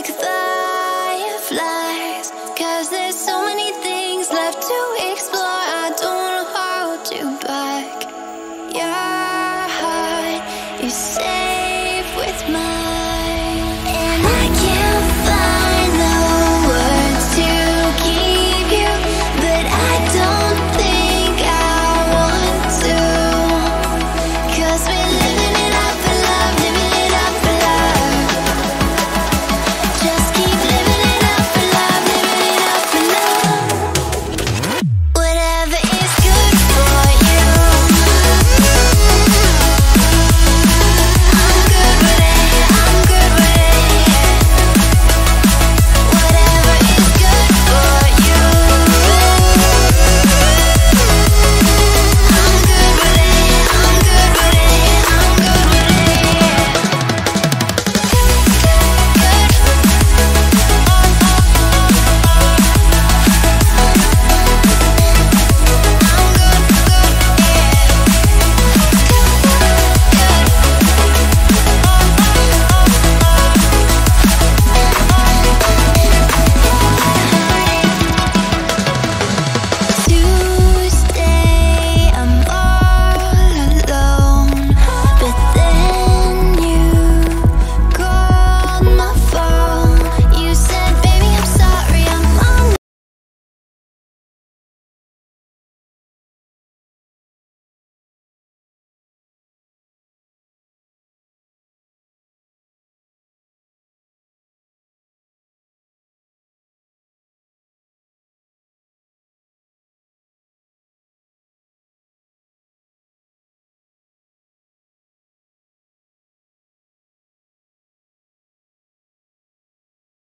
like fireflies. Cause there's so many things left to explore. I don't wanna hold you back. Your heart, is say.